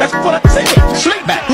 That's what I say. Sleep back.